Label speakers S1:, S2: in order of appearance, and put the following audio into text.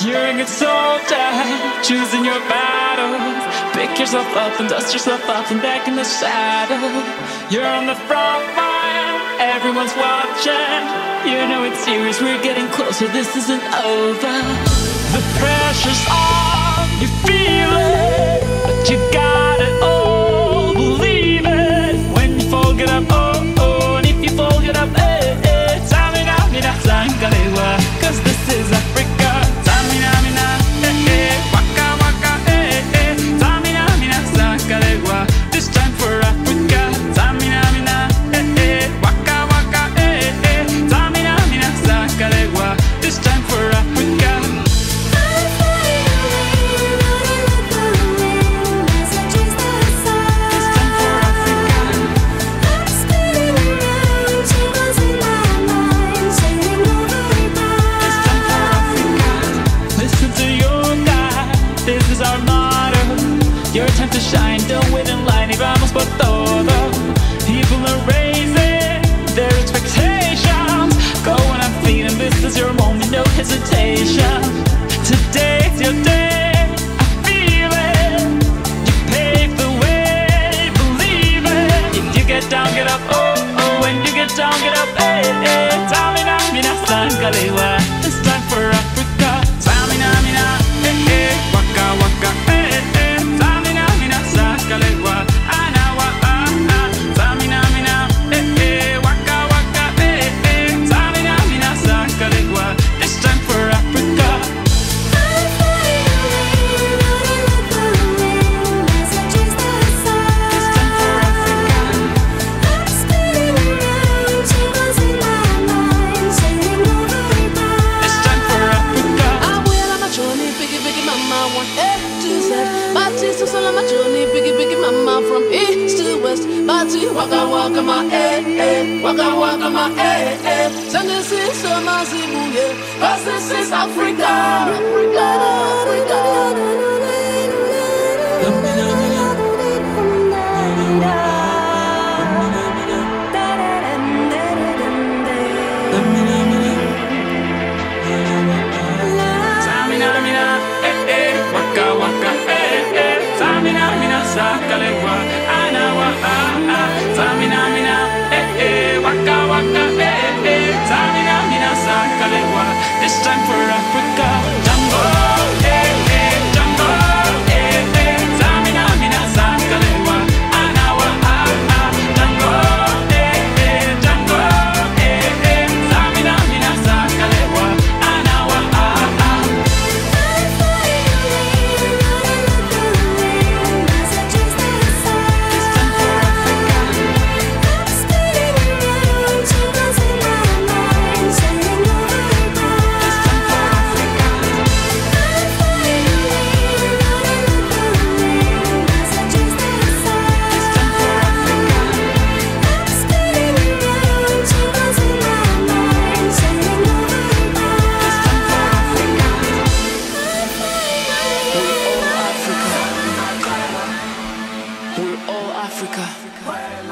S1: a good soldier, choosing your battles. Pick yourself up and dust yourself off and back in the saddle. You're on the front line, everyone's watching. You know it's serious, we're getting closer, this isn't over. The pressure's on, you feel it, but you got it all. Believe it when you fall, get up, oh oh, and if you fall, get up, eh eh. Tamina, mina, sangalewa, cause this is Africa. To shine. Don't wait in line. Y vamos por todo. People are raising their expectations. Go on feed them. This is your moment. No hesitation. Today's your day. I feel it. You pave the way. Believe it. If you get down, get up. Oh, oh. When you get down, get up. Hey, hey. Tamina, mina, sangalewa. It's
S2: one A to Z. Body so on my journey, biggie, biggie, mama, from east to west. Body waka waka my eh eh, waka waka my eh eh. Send this is so Zimbabwe, cause this is Africa. Africa.